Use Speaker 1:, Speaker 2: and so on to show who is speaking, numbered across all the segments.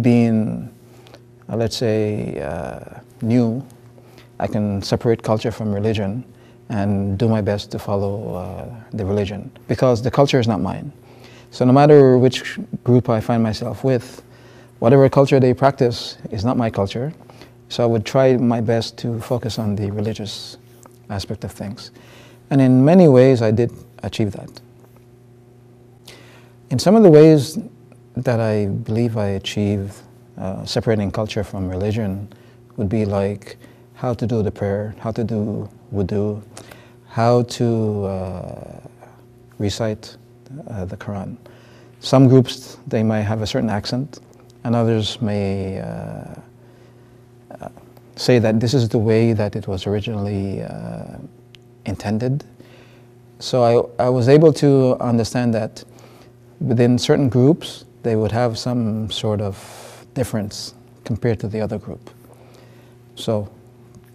Speaker 1: Being, uh, let's say, uh, new, I can separate culture from religion and do my best to follow uh, the religion because the culture is not mine. So no matter which group I find myself with, whatever culture they practice is not my culture. So I would try my best to focus on the religious aspect of things. And in many ways, I did achieve that. In some of the ways that I believe I achieved uh, separating culture from religion would be like how to do the prayer, how to do wudu, how to uh, recite uh, the Quran. Some groups, they might have a certain accent, and others may uh, uh, say that this is the way that it was originally uh, intended. So I, I was able to understand that within certain groups, they would have some sort of difference compared to the other group. So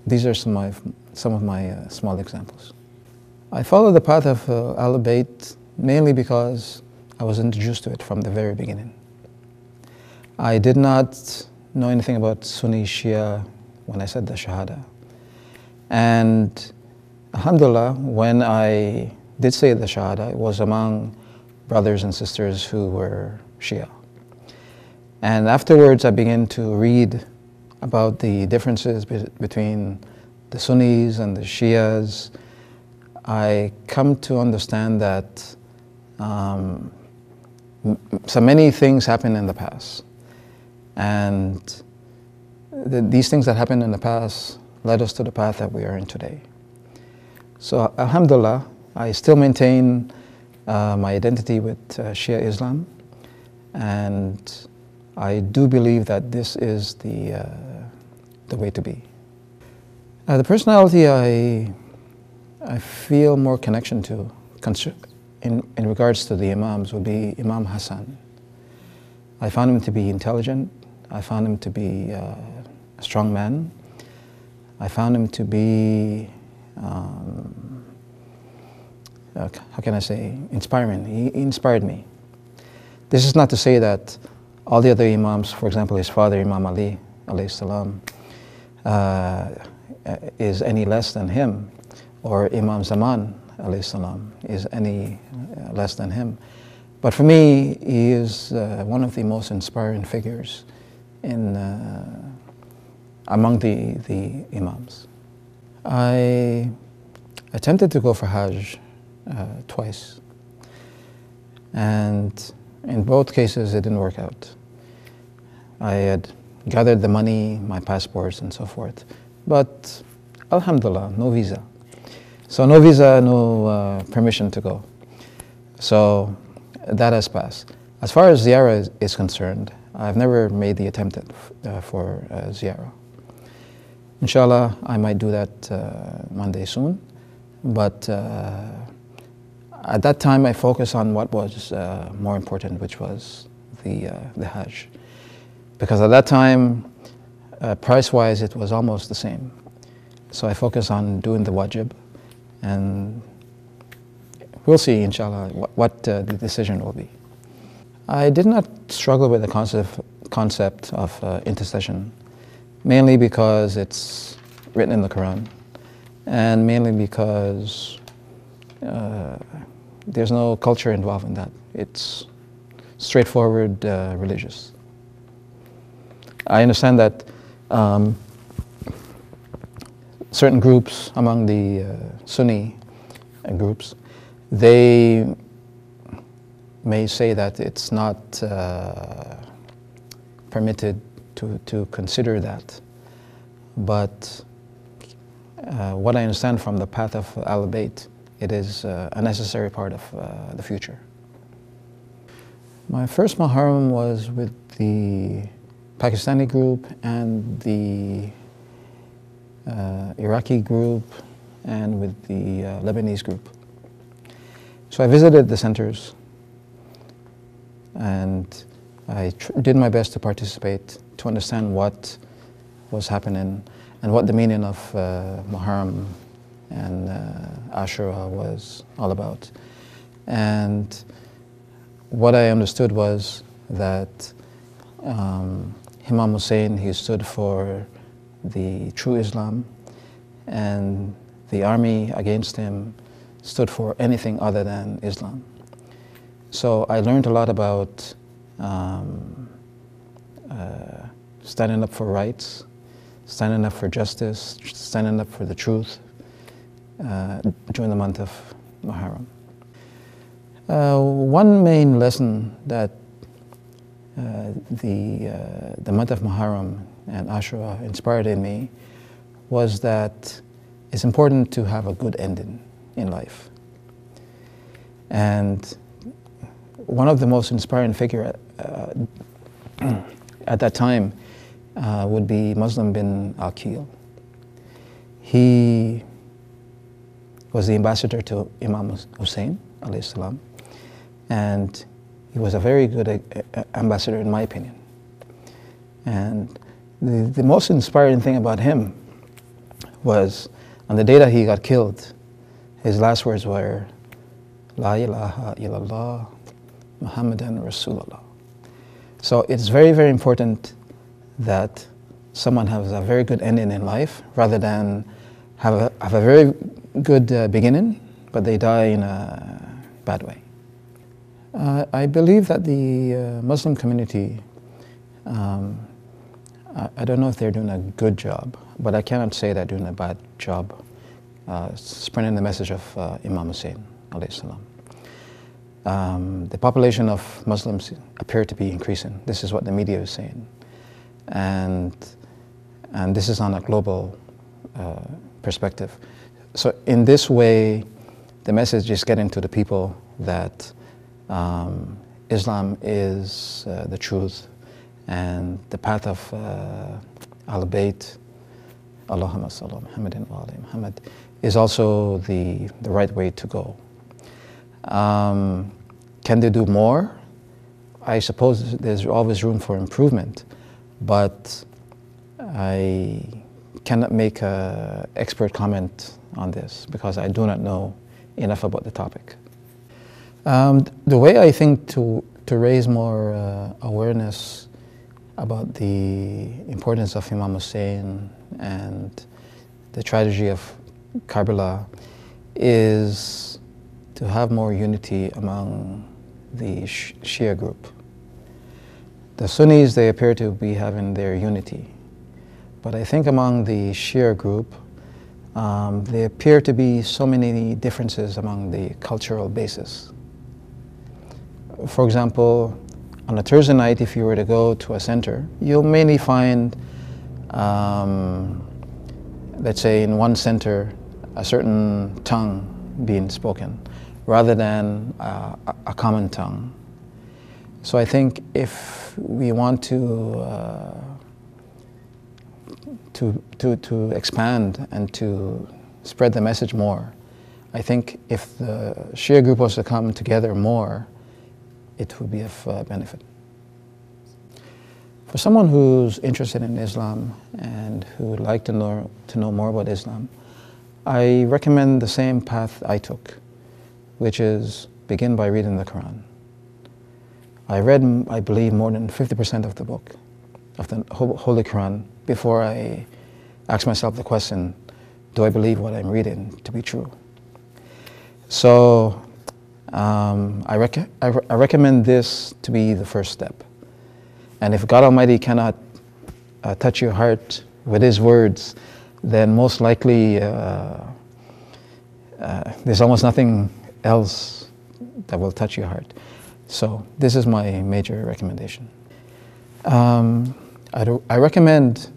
Speaker 1: these are some of my, some of my uh, small examples. I follow the path of uh, Ahl Bayt mainly because I was introduced to it from the very beginning. I did not know anything about Sunni Shia when I said the Shahada. And Alhamdulillah, when I did say the Shahada, it was among brothers and sisters who were Shia. And afterwards, I began to read about the differences be between the Sunnis and the Shias. I come to understand that um, so many things happened in the past. And the, these things that happened in the past led us to the path that we are in today. So, Alhamdulillah, I still maintain uh, my identity with uh, Shia Islam. And I do believe that this is the, uh, the way to be. Uh, the personality I, I feel more connection to in, in regards to the Imams would be Imam Hassan. I found him to be intelligent. I found him to be uh, a strong man. I found him to be, um, uh, how can I say, inspiring. He, he inspired me. This is not to say that all the other Imams, for example, his father, Imam Ali, salam, uh, is any less than him, or Imam Zaman, salam, is any less than him. But for me, he is uh, one of the most inspiring figures in, uh, among the, the Imams. I attempted to go for Hajj uh, twice. And in both cases, it didn't work out. I had gathered the money, my passports, and so forth. But Alhamdulillah, no visa. So no visa, no uh, permission to go. So that has passed. As far as ziyarah is, is concerned, I've never made the attempt at, uh, for uh. Inshallah, I might do that uh, one day soon. But uh, at that time, I focused on what was uh, more important, which was the, uh, the Hajj. Because at that time, uh, price-wise, it was almost the same. So I focused on doing the wajib, and we'll see, inshallah, what, what uh, the decision will be. I did not struggle with the concept, concept of uh, intercession, mainly because it's written in the Quran, and mainly because uh, there's no culture involved in that. It's straightforward uh, religious. I understand that um, certain groups among the uh, Sunni uh, groups, they may say that it's not uh, permitted to, to consider that. But uh, what I understand from the path of Ahl Bayt it is uh, a necessary part of uh, the future. My first Muharram was with the Pakistani group and the uh, Iraqi group and with the uh, Lebanese group. So I visited the centers and I did my best to participate, to understand what was happening and what the meaning of uh, Muharram and uh, Ashura was all about. And what I understood was that um, Imam Hussein, he stood for the true Islam, and the army against him stood for anything other than Islam. So I learned a lot about um, uh, standing up for rights, standing up for justice, standing up for the truth uh, during the month of Muharram. Uh, one main lesson that uh, the, uh, the month of Muharram and Ashura inspired in me was that it's important to have a good ending in life. And one of the most inspiring figure uh, at that time uh, would be Muslim bin Aqil. He was the ambassador to Imam Hussein, salam, and he was a very good uh, ambassador in my opinion. And the, the most inspiring thing about him was on the day that he got killed, his last words were, La ilaha illallah Muhammadan Rasulullah. So it's very, very important that someone has a very good ending in life rather than have a, have a very good uh, beginning, but they die in a bad way. Uh, I believe that the uh, Muslim community, um, I, I, don't know if they're doing a good job, but I cannot say they're doing a bad job uh, spreading the message of uh, Imam Hussein, um, the population of Muslims appear to be increasing. This is what the media is saying. And, and this is on a global uh, perspective. So in this way, the message is getting to the people that um, Islam is uh, the truth and the path of uh, Al-Bayt, Allahumma salli Muhammadin wa Muhammad, is also the, the right way to go. Um, can they do more? I suppose there's always room for improvement, but I cannot make an expert comment on this because I do not know enough about the topic. Um, the way I think to, to raise more uh, awareness about the importance of Imam Hussein and the tragedy of Karbala is to have more unity among the Shia group. The Sunnis, they appear to be having their unity. But I think among the Shia group, um, there appear to be so many differences among the cultural basis. For example, on a Thursday night, if you were to go to a center, you'll mainly find, um, let's say in one center, a certain tongue being spoken rather than uh, a common tongue. So I think if we want to, uh, to, to, to expand and to spread the message more, I think if the Shia group was to come together more, it would be of uh, benefit. For someone who's interested in Islam and who would like to know, to know more about Islam, I recommend the same path I took which is begin by reading the Quran. I read, I believe, more than 50% of the book, of the Holy Quran, before I ask myself the question, do I believe what I'm reading to be true? So um, I, rec I, re I, recommend this to be the first step. And if God Almighty cannot uh, touch your heart with His words, then most likely uh, uh, there's almost nothing else that will touch your heart. So this is my major recommendation. Um, I, do, I, recommend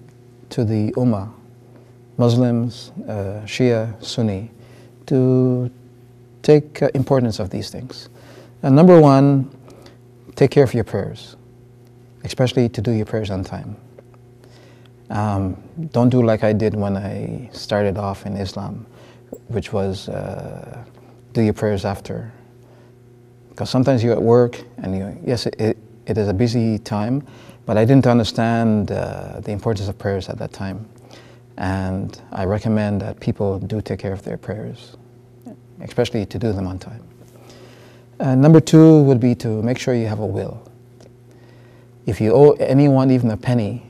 Speaker 1: to the Ummah, Muslims, uh, Shia, Sunni, to take uh, importance of these things. Uh, number one, take care of your prayers, especially to do your prayers on time. Um, don't do like I did when I started off in Islam, which was uh, do your prayers after. Because sometimes you're at work and you, yes, it is a busy time, but I didn't understand uh, the importance of prayers at that time. And I recommend that people do take care of their prayers, especially to do them on time. And number two would be to make sure you have a will. if you owe anyone even a penny,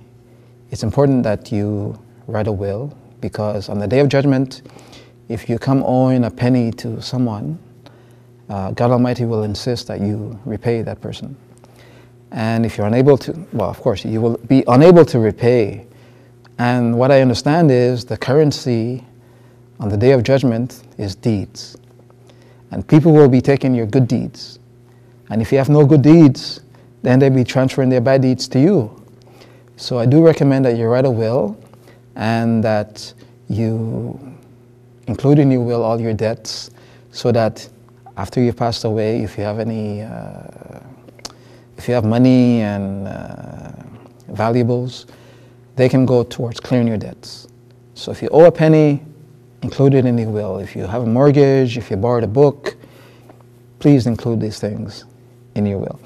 Speaker 1: it's important that you write a will because on the day of judgment, if you come owing a penny to someone, uh, God Almighty will insist that you repay that person. And if you're unable to, well, of course, you will be unable to repay. And what I understand is the currency on the day of judgment is deeds. And people will be taking your good deeds. And if you have no good deeds, then they'll be transferring their bad deeds to you. So I do recommend that you write a will and that you include in your will all your debts so that after you've passed away, if you have any, uh, if you have money and uh, valuables, they can go towards clearing your debts. So if you owe a penny, include it in your will. If you have a mortgage, if you borrowed a book, please include these things in your will.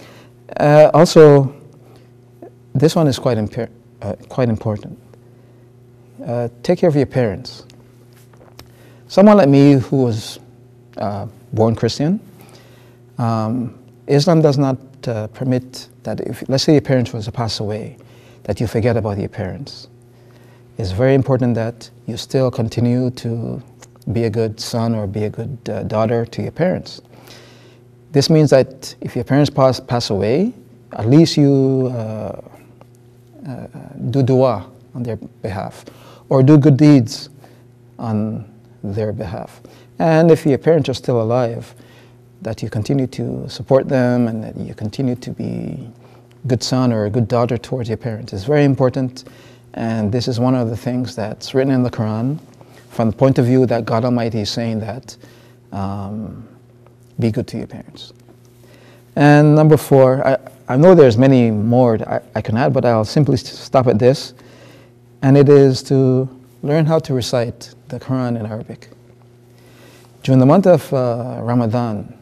Speaker 1: Uh, also, this one is quite, uh, quite important. Uh, take care of your parents. Someone like me who was uh, born Christian, um, Islam does not uh, permit that if, let's say your parents was to pass away, that you forget about your parents. It's very important that you still continue to be a good son or be a good uh, daughter to your parents. This means that if your parents pass, pass away, at least you uh, uh, do dua on their behalf or do good deeds on their behalf. And if your parents are still alive, that you continue to support them and that you continue to be a good son or a good daughter towards your parents. It's very important. And this is one of the things that's written in the Quran from the point of view that God Almighty is saying that um, be good to your parents. And number four, I, I know there's many more I, I can add, but I'll simply stop at this. And it is to learn how to recite the Quran in Arabic. During the month of uh, Ramadan,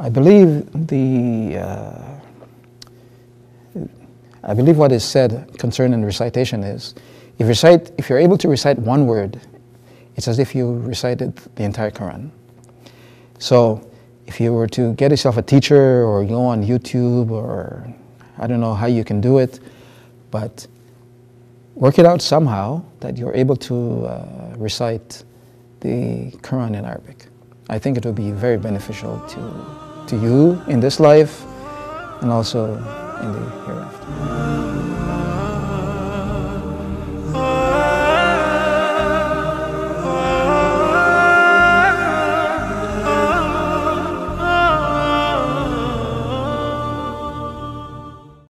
Speaker 1: I believe the uh, I believe what is said concerning recitation is if, recite, if you're able to recite one word, it's as if you recited the entire Quran. So if you were to get yourself a teacher or go on YouTube or I don't know how you can do it, but work it out somehow that you're able to uh, recite the Quran in Arabic. I think it would be very beneficial to, to you in this life and also in the hereafter.